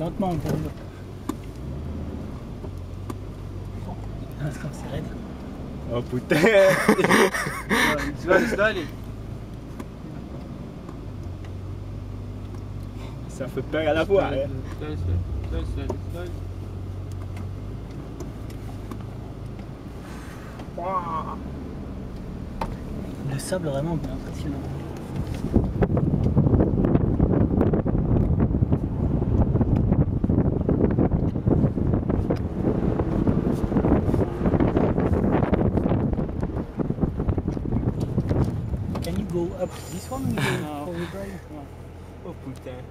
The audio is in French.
Lentement, pour le Ah, c'est raide. Oh putain Laisse-la, laisse-la aller. Ça fait peur à la voix. hein. Le sable vraiment impressionnant. Can you go up this one with the four-wheel drive? Oh putain.